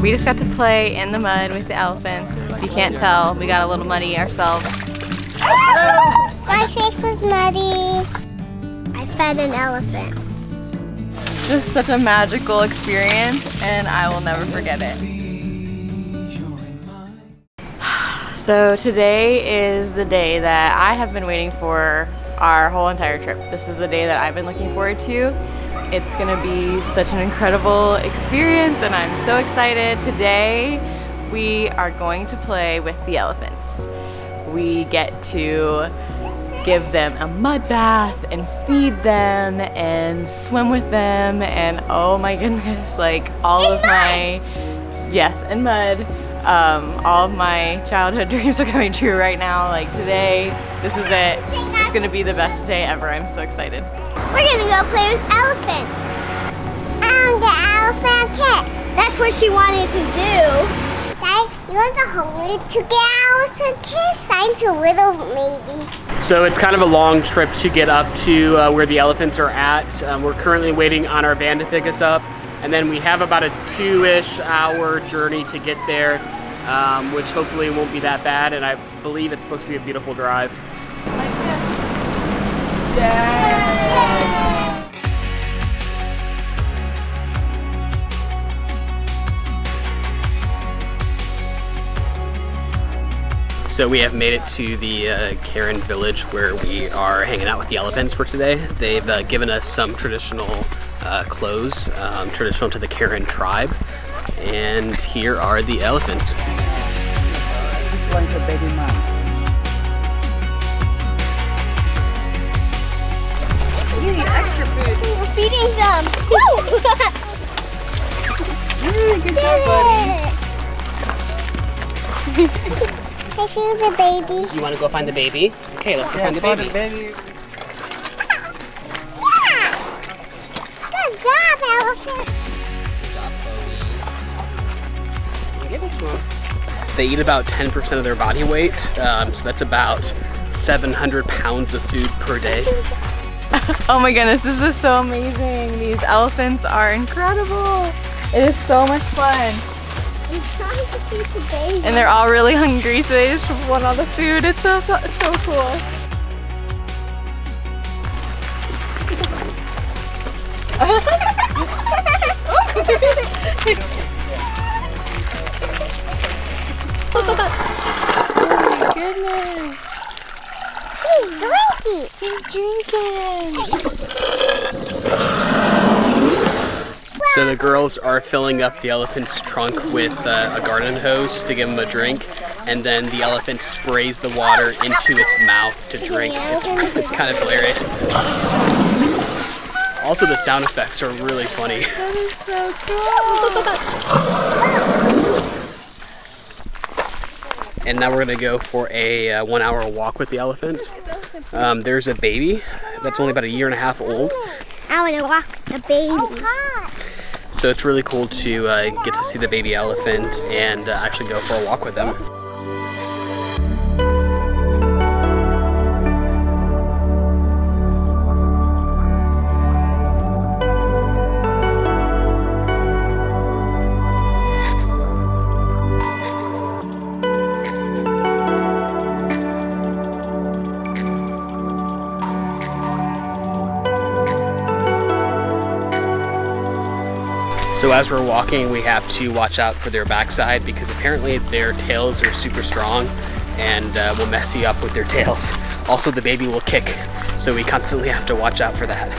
we just got to play in the mud with the elephants. If you can't tell, we got a little muddy ourselves. Ah! My face was muddy. I fed an elephant. Just such a magical experience and I will never forget it. So today is the day that I have been waiting for our whole entire trip. This is the day that I've been looking forward to. It's gonna be such an incredible experience and I'm so excited. Today we are going to play with the elephants. We get to give them a mud bath and feed them and swim with them and oh my goodness, like all of my, yes, and mud um, all of my childhood dreams are coming true right now. Like today, this is it. It's gonna be the best day ever. I'm so excited. We're gonna go play with elephants. And the elephant kiss. That's what she wanted to do. Dad, you want to hold me to get elephant kiss? Sign's a little maybe. So it's kind of a long trip to get up to uh, where the elephants are at. Um, we're currently waiting on our van to pick us up and then we have about a two-ish hour journey to get there, um, which hopefully won't be that bad, and I believe it's supposed to be a beautiful drive. So we have made it to the uh, Karen village where we are hanging out with the elephants for today. They've uh, given us some traditional uh, clothes, um, traditional to the Karen tribe. And here are the elephants. You need extra food. We're feeding them. good job, buddy. I feel the baby. You want to go find the baby? Okay, let's go find the baby. Yeah. Good They eat about 10% of their body weight, um, so that's about 700 pounds of food per day. oh my goodness, this is so amazing. These elephants are incredible. It is so much fun. I'm trying to feed the. And they're all really hungry, so they just want all the food. It's so, so, so cool. goodness. He's drinking. He's drinking. So the girls are filling up the elephant's trunk with uh, a garden hose to give him a drink, and then the elephant sprays the water into its mouth to drink. It's, it's kind of hilarious. Also, the sound effects are really funny. That is so cool. And now we're gonna go for a uh, one hour walk with the elephant. Um, there's a baby that's only about a year and a half old. I want to walk the baby. So it's really cool to uh, get to see the baby elephant and uh, actually go for a walk with them. So as we're walking, we have to watch out for their backside because apparently their tails are super strong and uh, will mess you up with their tails. Also, the baby will kick, so we constantly have to watch out for that.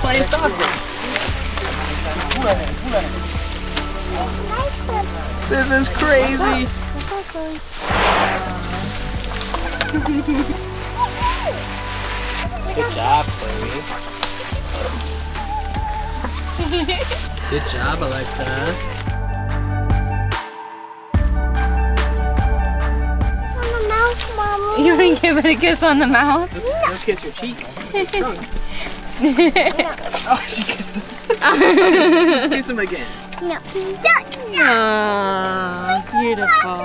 Playing soccer. This is crazy. Good job, Chloe. Good job, Alexa. On the mouth, Mommy. You want to give it a kiss on the mouth? Don't kiss your cheek. It's drunk. oh, she kissed him. kiss him again. No. Aww, beautiful.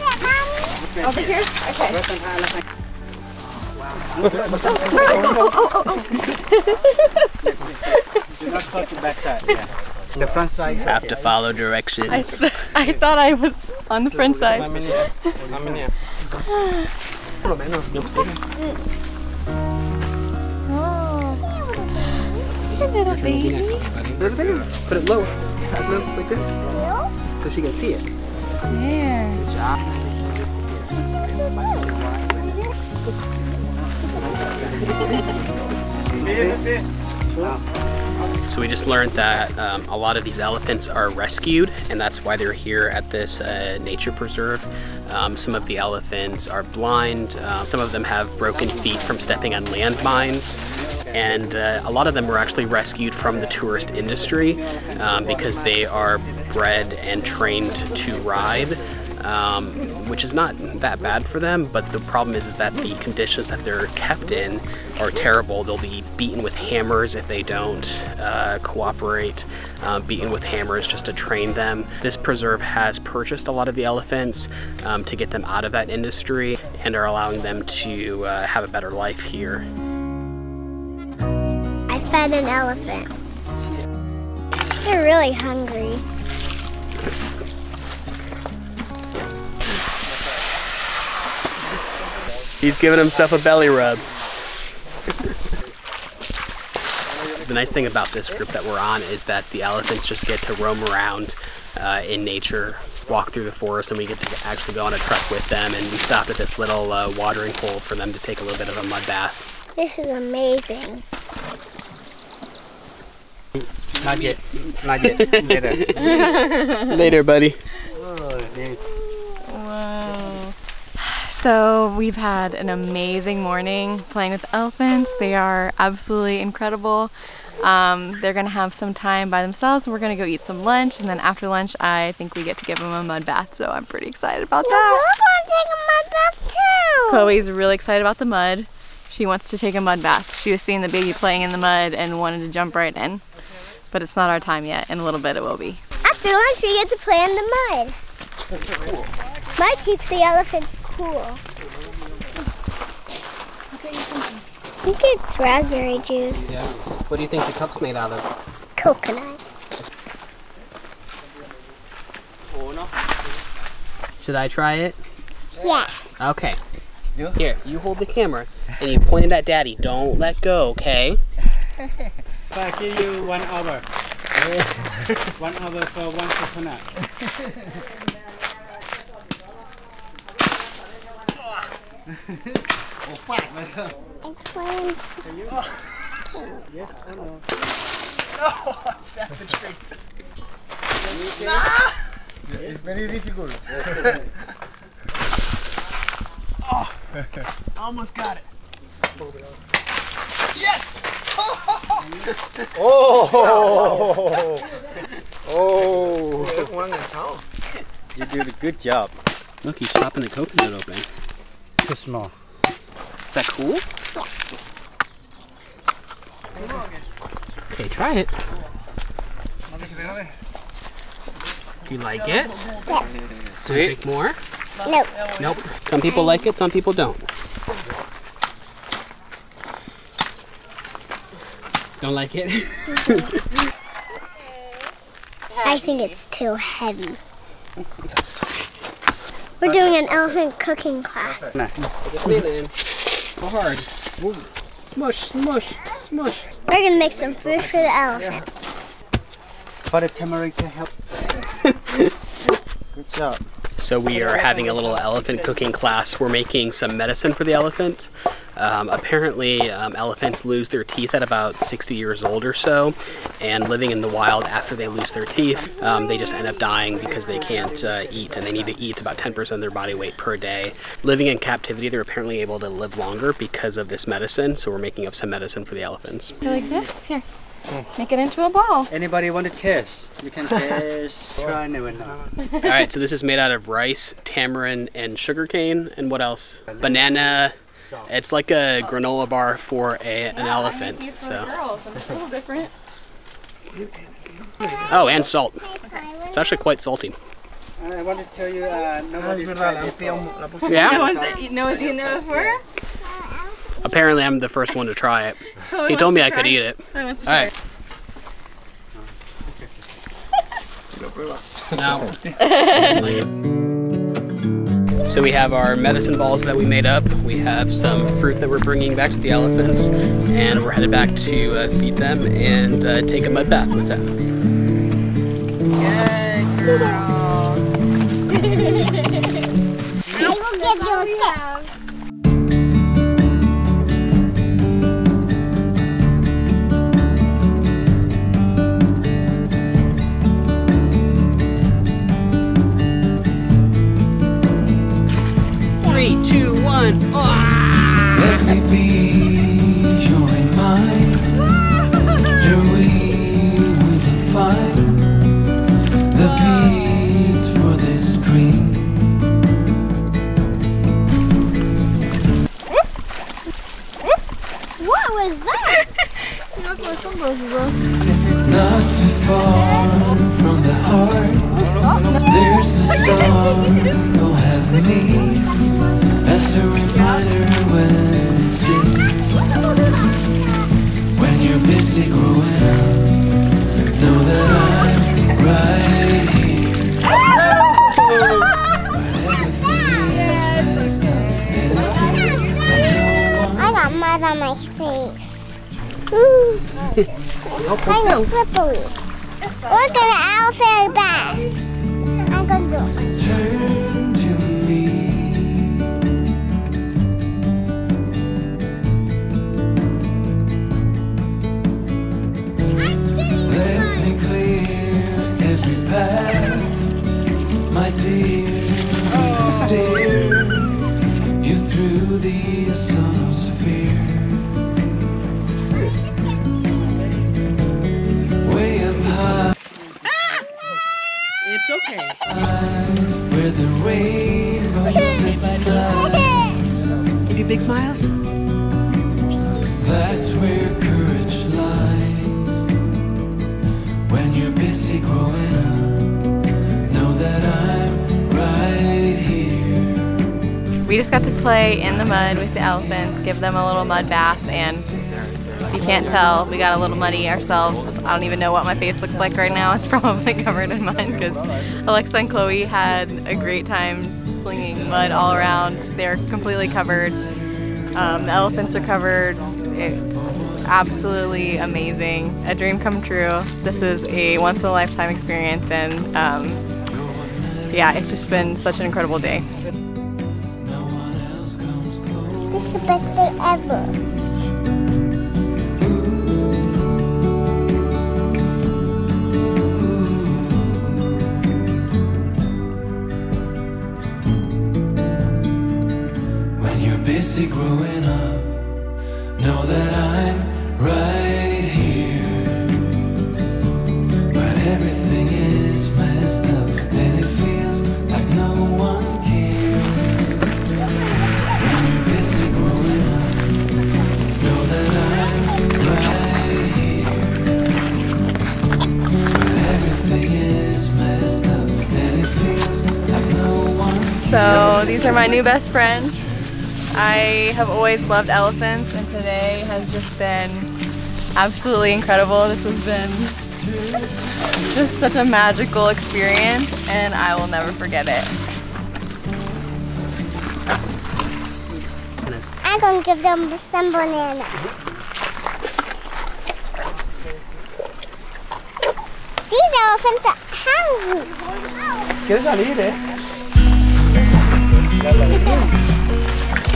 Over here? Okay. The front side. You Have to follow directions. I thought I was on the front side. Oh, little baby. Put it lower. Like this. So she can see it. There. So we just learned that um, a lot of these elephants are rescued, and that's why they're here at this uh, nature preserve. Um, some of the elephants are blind. Uh, some of them have broken feet from stepping on landmines. And uh, a lot of them were actually rescued from the tourist industry um, because they are bred and trained to ride um, which is not that bad for them. But the problem is, is that the conditions that they're kept in are terrible. They'll be beaten with hammers if they don't uh, cooperate, uh, beaten with hammers just to train them. This preserve has purchased a lot of the elephants um, to get them out of that industry and are allowing them to uh, have a better life here. I fed an elephant. They're really hungry. He's giving himself a belly rub. the nice thing about this group that we're on is that the elephants just get to roam around uh, in nature, walk through the forest, and we get to actually go on a trek with them. And we stopped at this little uh, watering hole for them to take a little bit of a mud bath. This is amazing. Not yet. Not yet. Later. Later, buddy. Oh, yes. Whoa. So we've had an amazing morning playing with elephants. They are absolutely incredible. Um, they're gonna have some time by themselves. We're gonna go eat some lunch, and then after lunch, I think we get to give them a mud bath. So I'm pretty excited about I that. want to take a mud bath too. Chloe's really excited about the mud. She wants to take a mud bath. She was seeing the baby playing in the mud and wanted to jump right in. But it's not our time yet. In a little bit, it will be. After lunch, we get to play in the mud. Mud keeps the elephants cool. I think it's raspberry juice. Yeah. What do you think the cup's made out of? Coconut. Should I try it? Yeah. Okay. Here, you hold the camera and you point it at Daddy. Don't let go, okay? I give you one hour. one hour for one coconut. Oh, Explain. Oh, yes, or I know. Oh, ah! It's very difficult. Oh almost got it. Yes! oh! Oh! You did a good job. Look, he's chopping the coconut open. Too small. Is that cool? Okay, try it. Do you like it? Sweet. Take more? Nope. Nope. Some people like it, some people don't. Don't like it? I think it's too heavy. We're doing an elephant cooking class. Come in then. Go hard. Smush, smush, smush. We're gonna make some food for the elephant. But the turmeric to help. Good job. So we are having a little elephant cooking class. We're making some medicine for the elephant. Um, apparently, um, elephants lose their teeth at about 60 years old or so, and living in the wild after they lose their teeth, um, they just end up dying because they can't uh, eat, and they need to eat about 10% of their body weight per day. Living in captivity, they're apparently able to live longer because of this medicine. So we're making up some medicine for the elephants. Like this? Here. Make it into a ball. Anybody want to test? You can test. Try never know. All right, so this is made out of rice, tamarind, and sugarcane, and what else? Banana. It's like a granola bar for a, an elephant. So. girls, and it's a little different. Oh, and salt. It's actually quite salty. I want to tell you, uh, nobody tried it before. Yeah? No one's no one's eaten it before. Apparently, I'm the first one to try it. Who He told me to I could eat it. Who All right. No. so we have our medicine balls that we made up. We have some fruit that we're bringing back to the elephants, and we're headed back to uh, feed them and uh, take a mud bath with them. When you're growing up, know that I'm right here. But everything is messed up, and it feels like no. I got mud on my face. Ooh. It's kind of slippery. Look at the elephant back. Got to play in the mud with the elephants, give them a little mud bath, and if you can't tell, we got a little muddy ourselves. I don't even know what my face looks like right now. It's probably covered in mud because Alexa and Chloe had a great time flinging mud all around. They're completely covered. Um, the elephants are covered. It's absolutely amazing. A dream come true. This is a once in a lifetime experience, and um, yeah, it's just been such an incredible day. Best day ever. When you're busy growing up, know that I'm So these are my new best friends. I have always loved elephants and today has just been absolutely incredible. This has been just such a magical experience and I will never forget it. I'm gonna give them some bananas. These elephants are hungry. ¿Quieres salir, eh?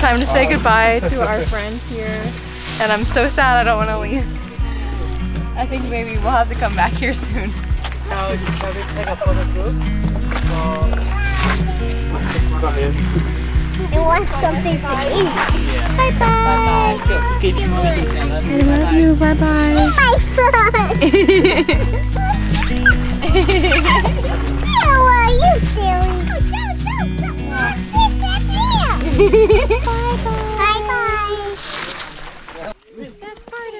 Time to say goodbye to our friends here and I'm so sad I don't want to leave. I think maybe we'll have to come back here soon. They want something to eat. Bye bye. I love you. Bye bye. My son. Bye bye.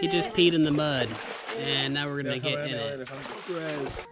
He just peed in the mud, and now we're gonna get in it. Gross.